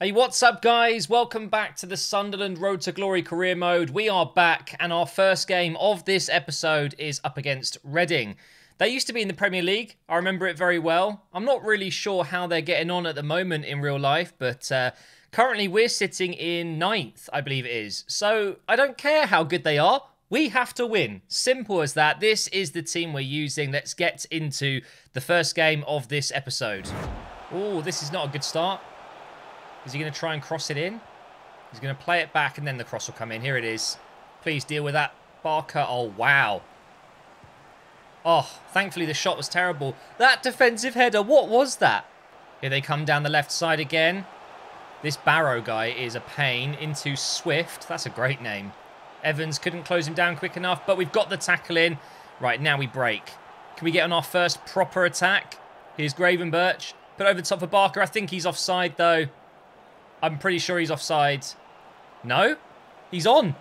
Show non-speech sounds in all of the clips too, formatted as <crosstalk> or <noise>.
Hey, what's up, guys? Welcome back to the Sunderland Road to Glory career mode. We are back, and our first game of this episode is up against Reading. They used to be in the Premier League. I remember it very well. I'm not really sure how they're getting on at the moment in real life, but uh, currently we're sitting in ninth, I believe it is. So I don't care how good they are. We have to win. Simple as that. This is the team we're using. Let's get into the first game of this episode. Oh, this is not a good start. Is he going to try and cross it in? He's going to play it back and then the cross will come in. Here it is. Please deal with that. Barker. Oh, wow. Oh, thankfully the shot was terrible. That defensive header, what was that? Here they come down the left side again. This Barrow guy is a pain into Swift. That's a great name. Evans couldn't close him down quick enough, but we've got the tackle in. Right, now we break. Can we get on our first proper attack? Here's Gravenberch. Put over the top for Barker. I think he's offside, though. I'm pretty sure he's offside. No? He's on.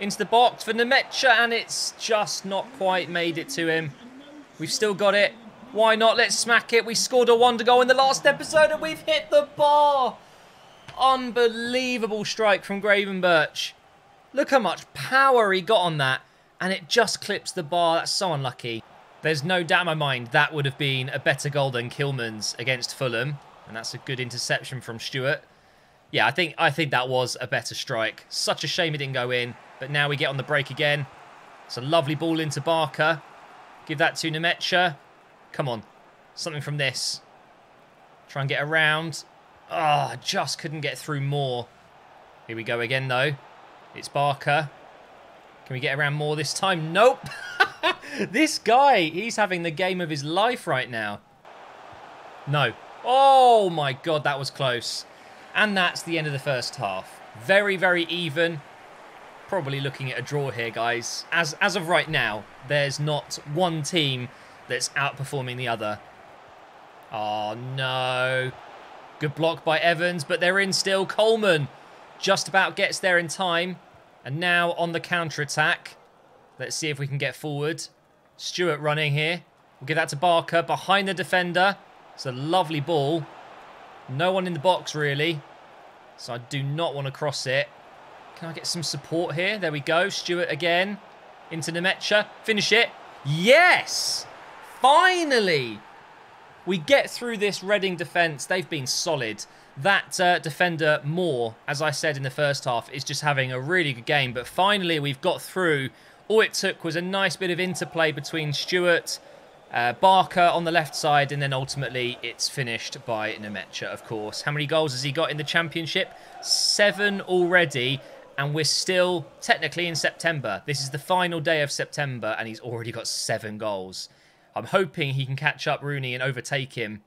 Into the box for Nmecha, and it's just not quite made it to him. We've still got it. Why not? Let's smack it. We scored a wonder goal in the last episode, and we've hit the bar. Unbelievable strike from Gravenberch. Look how much power he got on that, and it just clips the bar. That's so unlucky. There's no doubt in my mind that would have been a better goal than Kilman's against Fulham, and that's a good interception from Stewart. Yeah, I think I think that was a better strike. Such a shame it didn't go in, but now we get on the break again. It's a lovely ball into Barker. Give that to Nmecha. Come on, something from this. Try and get around. Oh, just couldn't get through more. Here we go again, though. It's Barker. Can we get around more this time? Nope. <laughs> this guy, he's having the game of his life right now. No. Oh, my God, that was close. And that's the end of the first half. Very, very even. Probably looking at a draw here, guys. As, as of right now, there's not one team that's outperforming the other. Oh, no. Good block by Evans, but they're in still. Coleman just about gets there in time. And now on the counter-attack. Let's see if we can get forward. Stewart running here. We'll give that to Barker behind the defender. It's a lovely ball. No one in the box, really. So I do not want to cross it. Can I get some support here? There we go. Stewart again. Into Nmecha. Finish it. Yes! Finally! We get through this Reading defence. They've been solid. That uh, defender, Moore, as I said in the first half, is just having a really good game. But finally, we've got through. All it took was a nice bit of interplay between Stewart, uh, Barker on the left side, and then ultimately it's finished by Nmecha, of course. How many goals has he got in the Championship? Seven already, and we're still technically in September. This is the final day of September, and he's already got seven goals. I'm hoping he can catch up Rooney and overtake him.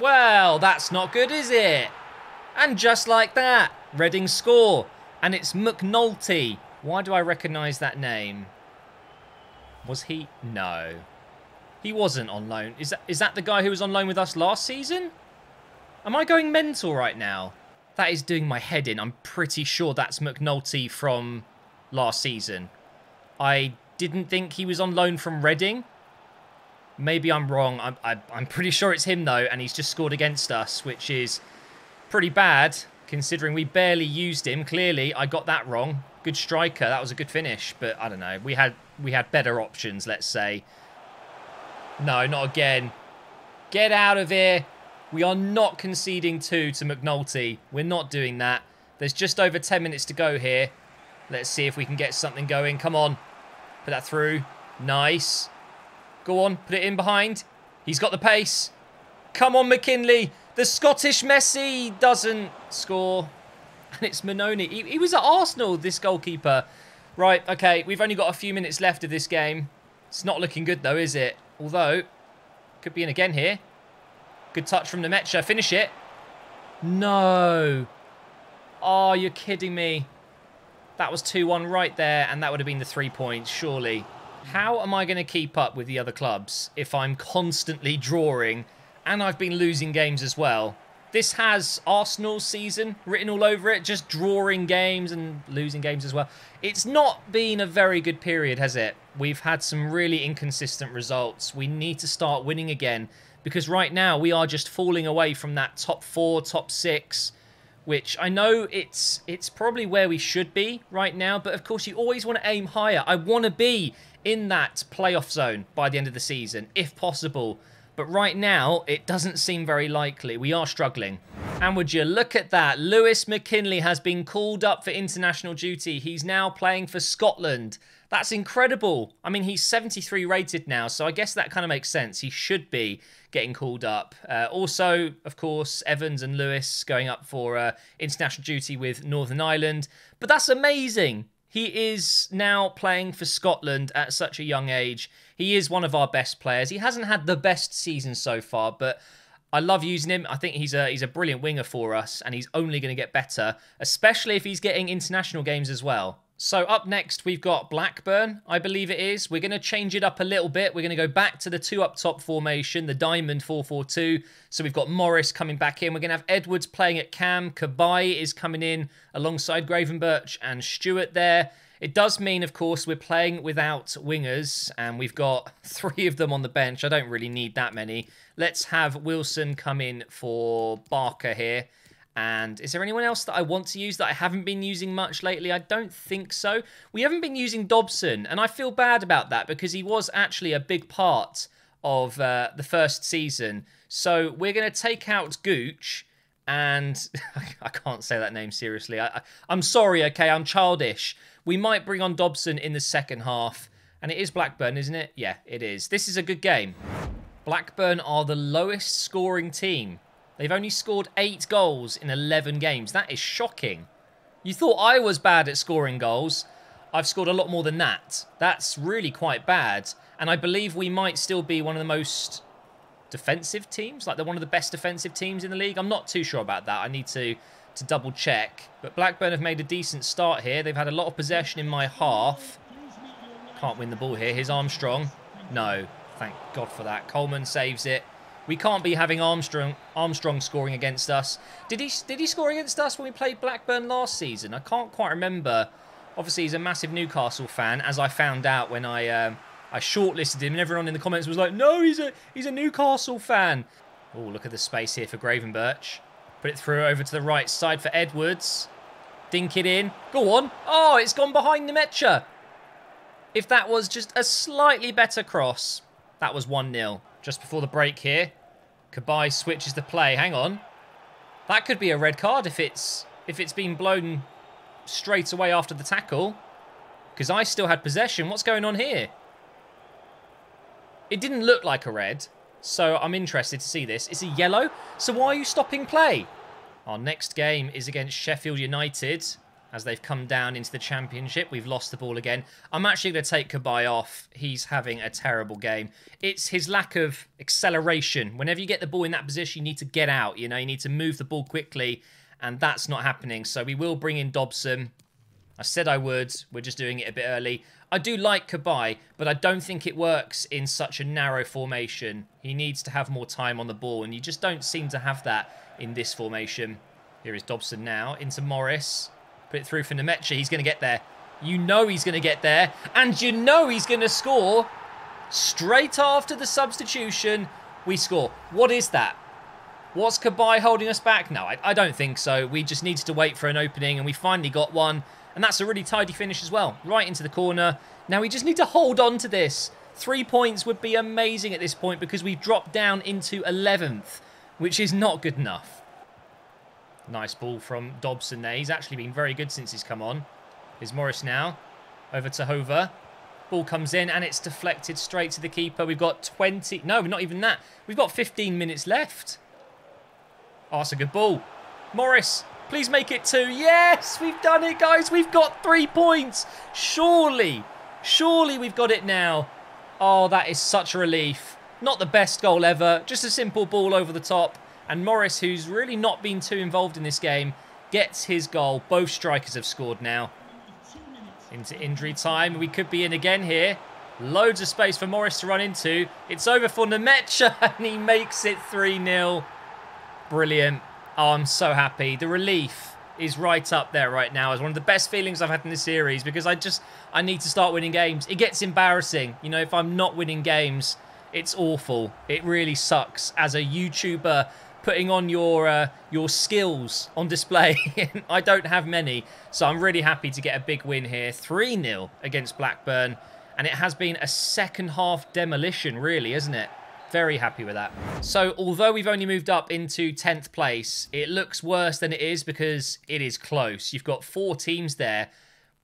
Well, that's not good, is it? And just like that, Reading score. And it's McNulty. Why do I recognise that name? Was he? No. He wasn't on loan. Is that, is that the guy who was on loan with us last season? Am I going mental right now? That is doing my head in. I'm pretty sure that's McNulty from last season. I didn't think he was on loan from Reading. Maybe I'm wrong. I'm, I, I'm pretty sure it's him, though, and he's just scored against us, which is pretty bad, considering we barely used him. Clearly, I got that wrong. Good striker. That was a good finish, but I don't know. We had we had better options, let's say. No, not again. Get out of here. We are not conceding two to McNulty. We're not doing that. There's just over 10 minutes to go here. Let's see if we can get something going. Come on. Put that through. Nice. Go on. Put it in behind. He's got the pace. Come on, McKinley. The Scottish Messi doesn't score. And it's Manoni. He, he was at Arsenal, this goalkeeper. Right, okay. We've only got a few minutes left of this game. It's not looking good, though, is it? Although, could be in again here. Good touch from Nmecha. Finish it. No. Oh, you're kidding me. That was 2-1 right there, and that would have been the three points, surely. How am I going to keep up with the other clubs if I'm constantly drawing and I've been losing games as well? This has Arsenal's season written all over it, just drawing games and losing games as well. It's not been a very good period, has it? We've had some really inconsistent results. We need to start winning again because right now we are just falling away from that top four, top six, which I know it's it's probably where we should be right now, but of course you always want to aim higher. I want to be in that playoff zone by the end of the season, if possible. But right now, it doesn't seem very likely. We are struggling. And would you look at that? Lewis McKinley has been called up for international duty. He's now playing for Scotland. That's incredible. I mean, he's 73 rated now, so I guess that kind of makes sense. He should be getting called up. Uh, also, of course, Evans and Lewis going up for uh, international duty with Northern Ireland. But that's amazing. He is now playing for Scotland at such a young age. He is one of our best players. He hasn't had the best season so far, but I love using him. I think he's a he's a brilliant winger for us, and he's only going to get better, especially if he's getting international games as well. So up next, we've got Blackburn, I believe it is. We're going to change it up a little bit. We're going to go back to the two up top formation, the Diamond 4-4-2. So we've got Morris coming back in. We're going to have Edwards playing at cam. Cabaye is coming in alongside Gravenberch and Stewart there. It does mean, of course, we're playing without wingers, and we've got <laughs> three of them on the bench. I don't really need that many. Let's have Wilson come in for Barker here. And is there anyone else that I want to use that I haven't been using much lately? I don't think so. We haven't been using Dobson, and I feel bad about that because he was actually a big part of uh, the first season. So we're going to take out Gooch, and <laughs> I can't say that name seriously. I, am sorry, okay, I'm childish. We might bring on Dobson in the second half, and it is Blackburn, isn't it? Yeah, it is. This is a good game. Blackburn are the lowest scoring team They've only scored eight goals in 11 games. That is shocking. You thought I was bad at scoring goals. I've scored a lot more than that. That's really quite bad. And I believe we might still be one of the most defensive teams. Like they're one of the best defensive teams in the league. I'm not too sure about that. I need to, to double check. But Blackburn have made a decent start here. They've had a lot of possession in my half. Can't win the ball here. Here's Armstrong. No. Thank God for that. Coleman saves it. We can't be having Armstrong Armstrong scoring against us. Did he did he score against us when we played Blackburn last season? I can't quite remember. Obviously, he's a massive Newcastle fan, as I found out when I um, I shortlisted him, and everyone in the comments was like, "No, he's a he's a Newcastle fan." Oh, look at the space here for Gravenberch. Put it through over to the right side for Edwards. Dink it in. Go on. Oh, it's gone behind Nmecha. If that was just a slightly better cross, that was 1-0 just before the break here. Cabaye switches the play. Hang on. That could be a red card if it's if it's been blown straight away after the tackle. Because I still had possession. What's going on here? It didn't look like a red. So I'm interested to see this. It's a yellow. So why are you stopping play? Our next game is against Sheffield United as they've come down into the championship. We've lost the ball again. I'm actually going to take Cabaye off. He's having a terrible game. It's his lack of acceleration. Whenever you get the ball in that position, you need to get out. You know, you need to move the ball quickly, and that's not happening. So we will bring in Dobson. I said I would. We're just doing it a bit early. I do like Cabaye, but I don't think it works in such a narrow formation. He needs to have more time on the ball, and you just don't seem to have that in this formation. Here is Dobson now into Morris. Put it through for Nmecha. He's going to get there. You know he's going to get there. And you know he's going to score. Straight after the substitution, we score. What is that? Was Cabaye holding us back? No, I, I, don't think so. We just needed to wait for an opening, and we finally got one. And that's a really tidy finish as well. Right into the corner. Now we just need to hold on to this. Three points would be amazing at this point because we've dropped down into 11th, which is not good enough. Nice ball from Dobson there. He's actually been very good since he's come on. Is Morris now. Over to Hover. Ball comes in and it's deflected straight to the keeper. We've got 20... No, not even that. We've got 15 minutes left. Oh, that's a good ball. Morris, please make it two. Yes, we've done it, guys. We've got three points. Surely, surely we've got it now. Oh, that is such a relief. Not the best goal ever. Just a simple ball over the top. And Morris, who's really not been too involved in this game, gets his goal. Both strikers have scored now. Into injury time. We could be in again here. Loads of space for Morris to run into. It's over for Nmecha, <laughs> and he makes it 3-0. Brilliant. Oh, I'm so happy. The relief is right up there right now as one of the best feelings I've had in this series because I just I need to start winning games. It gets embarrassing, you know, if I'm not winning games, it's awful. It really sucks as a YouTuber putting on your uh, your skills on display. <laughs> I don't have many, so I'm really happy to get a big win here. 3-0 against Blackburn, and it has been a second half demolition, really, isn't it? Very happy with that. So although we've only moved up into 10th place, it looks worse than it is because it is close. You've got four teams there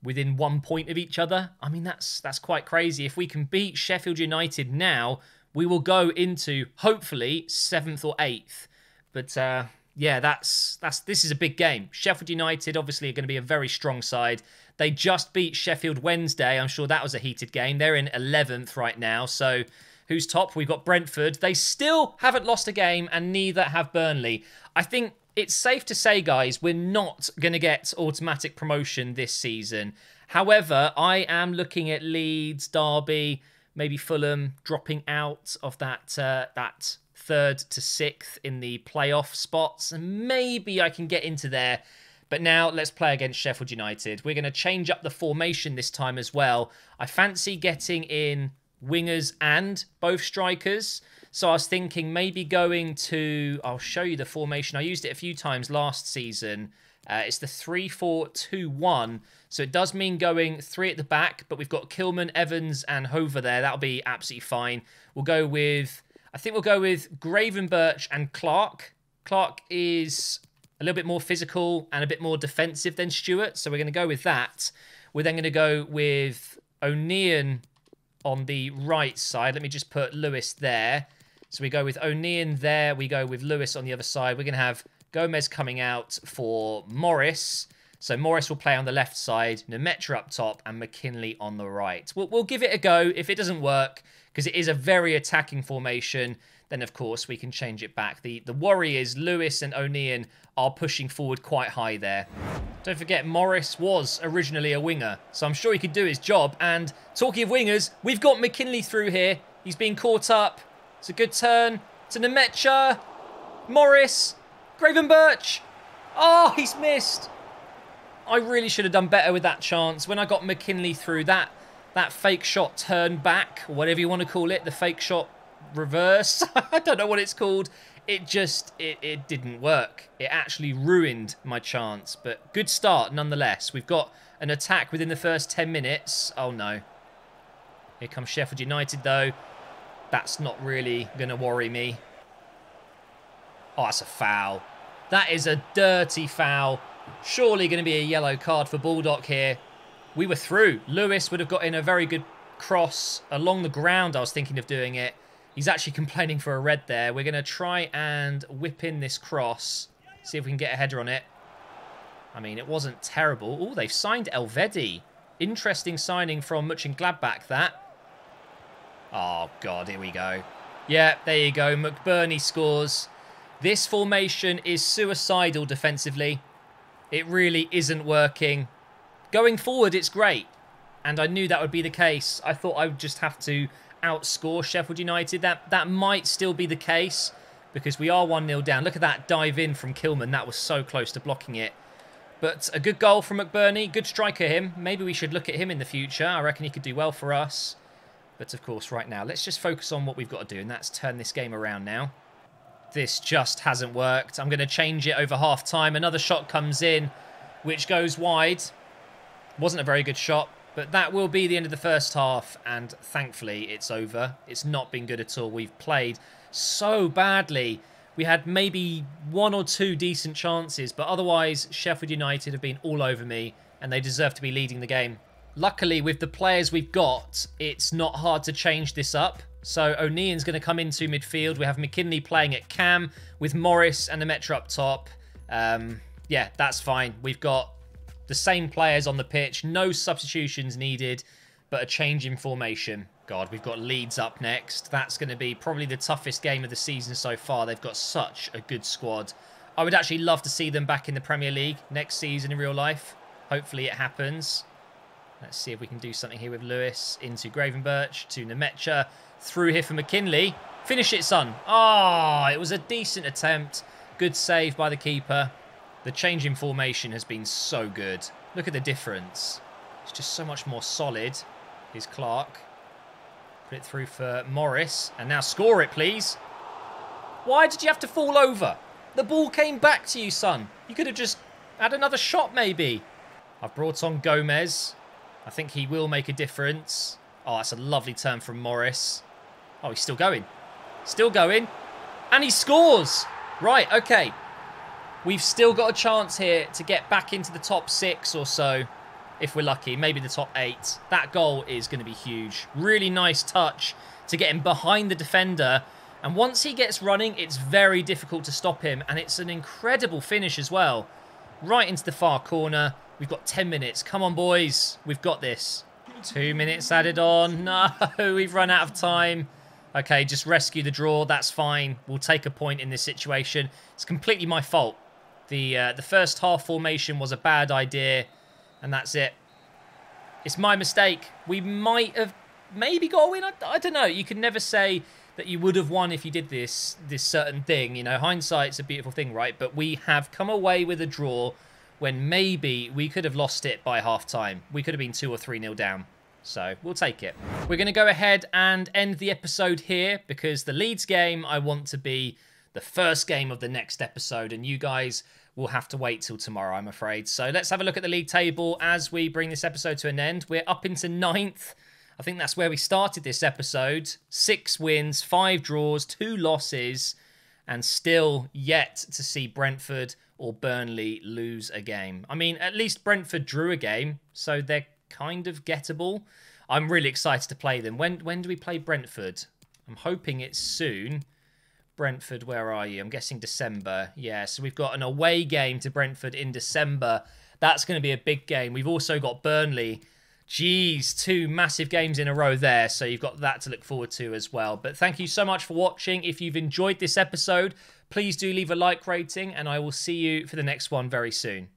within one point of each other. I mean, that's that's quite crazy. If we can beat Sheffield United now, we will go into hopefully seventh or eighth. But uh, yeah, that's that's this is a big game. Sheffield United obviously are going to be a very strong side. They just beat Sheffield Wednesday. I'm sure that was a heated game. They're in 11th right now, so who's top. We've got Brentford. They still haven't lost a game, and neither have Burnley. I think it's safe to say, guys, we're not going to get automatic promotion this season. However, I am looking at Leeds, Derby, maybe Fulham dropping out of that uh, that third to sixth in the playoff spots, and maybe I can get into there. But now let's play against Sheffield United. We're going to change up the formation this time as well. I fancy getting in wingers and both strikers. So I was thinking maybe going to, I'll show you the formation. I used it a few times last season. Uh, it's the 3 4 2 1. So it does mean going three at the back, but we've got Kilman, Evans, and Hover there. That'll be absolutely fine. We'll go with, I think we'll go with Gravenberch and Clark. Clark is a little bit more physical and a bit more defensive than Stewart. So we're going to go with that. We're then going to go with O'Neill on the right side. Let me just put Lewis there. So we go with O'Neill there. We go with Lewis on the other side. We're going to have Gomez coming out for Morris. So Morris will play on the left side, Nmecha up top, and McKinley on the right. We'll, we'll give it a go. If it doesn't work, because it is a very attacking formation, then of course we can change it back. The the worry is Lewis and O'Neill are pushing forward quite high there. Don't forget, Morris was originally a winger, so I'm sure he could do his job. And talking of wingers, we've got McKinley through here. He's being caught up. It's a good turn to Nmecha. Morris. Gravenberch. Oh, he's missed. I really should have done better with that chance. When I got McKinley through, that that fake shot turn back, whatever you want to call it, the fake shot reverse. <laughs> I don't know what it's called. It just, it, it didn't work. It actually ruined my chance. But good start nonetheless. We've got an attack within the first 10 minutes. Oh no. Here comes Sheffield United though. That's not really going to worry me. Oh, that's a foul. That is a dirty foul. Surely going to be a yellow card for Baldock here. We were through. Lewis would have got in a very good cross along the ground. I was thinking of doing it. He's actually complaining for a red there. We're going to try and whip in this cross. See if we can get a header on it. I mean, it wasn't terrible. Oh, they've signed Elvedi. Interesting signing from Mönchengladbach, that. Oh, God, here we go. Yeah, there you go. McBurnie scores. This formation is suicidal defensively. It really isn't working. Going forward, it's great. And I knew that would be the case. I thought I would just have to outscore Sheffield United. That that might still be the case because we are 1-0 down. Look at that dive in from Kilman. That was so close to blocking it. But a good goal from McBurnie. Good striker him. Maybe we should look at him in the future. I reckon he could do well for us. But of course, right now, let's just focus on what we've got to do, and that's turn this game around now. This just hasn't worked. I'm going to change it over half-time. Another shot comes in, which goes wide. Wasn't a very good shot, but that will be the end of the first half, and thankfully it's over. It's not been good at all. We've played so badly. We had maybe one or two decent chances, but otherwise Sheffield United have been all over me, and they deserve to be leading the game. Luckily, with the players we've got, it's not hard to change this up. So O'Neill's going to come into midfield. We have McKinley playing at cam with Morris and the Metro up top. Um, yeah, that's fine. We've got the same players on the pitch, no substitutions needed, but a change in formation. God, we've got Leeds up next. That's going to be probably the toughest game of the season so far. They've got such a good squad. I would actually love to see them back in the Premier League next season in real life. Hopefully it happens. Let's see if we can do something here with Lewis into Gravenberch to Nmecha. Through here for McKinley. Finish it, son. Ah, oh, it was a decent attempt. Good save by the keeper. The change in formation has been so good. Look at the difference. It's just so much more solid. Here's Clark. Put it through for Morris. And now score it, please. Why did you have to fall over? The ball came back to you, son. You could have just had another shot, maybe. I've brought on Gomez. I think he will make a difference. Oh, that's a lovely turn from Morris. Oh, he's still going. Still going. And he scores. Right, okay. We've still got a chance here to get back into the top six or so. If we're lucky. Maybe the top eight. That goal is going to be huge. Really nice touch to get him behind the defender. And once he gets running, it's very difficult to stop him. And it's an incredible finish as well. Right into the far corner. We've got 10 minutes. Come on, boys. We've got this. Two minutes added on. <laughs> No, we've run out of time. Okay, just rescue the draw. That's fine. We'll take a point in this situation. It's completely my fault. The uh, the first half formation was a bad idea, and that's it. It's my mistake. We might have maybe got a win. I, I don't know. You can never say that you would have won if you did this this certain thing. You know, hindsight's a beautiful thing, right? But we have come away with a draw when maybe we could have lost it by half time. We could have been two or three nil down. So we'll take it. We're going to go ahead and end the episode here because the Leeds game I want to be the first game of the next episode and you guys will have to wait till tomorrow, I'm afraid. So let's have a look at the league table as we bring this episode to an end. We're up into ninth. I think that's where we started this episode. Six wins, five draws, two losses, and still yet to see Brentford or Burnley lose a game. I mean, at least Brentford drew a game, so they're kind of gettable. I'm really excited to play them. When when do we play Brentford? I'm hoping it's soon. Brentford, where are you? I'm guessing December. Yeah, so we've got an away game to Brentford in December. That's going to be a big game. We've also got Burnley. Jeez, two massive games in a row there. So you've got that to look forward to as well. But thank you so much for watching. If you've enjoyed this episode, please do leave a like rating and I will see you for the next one very soon.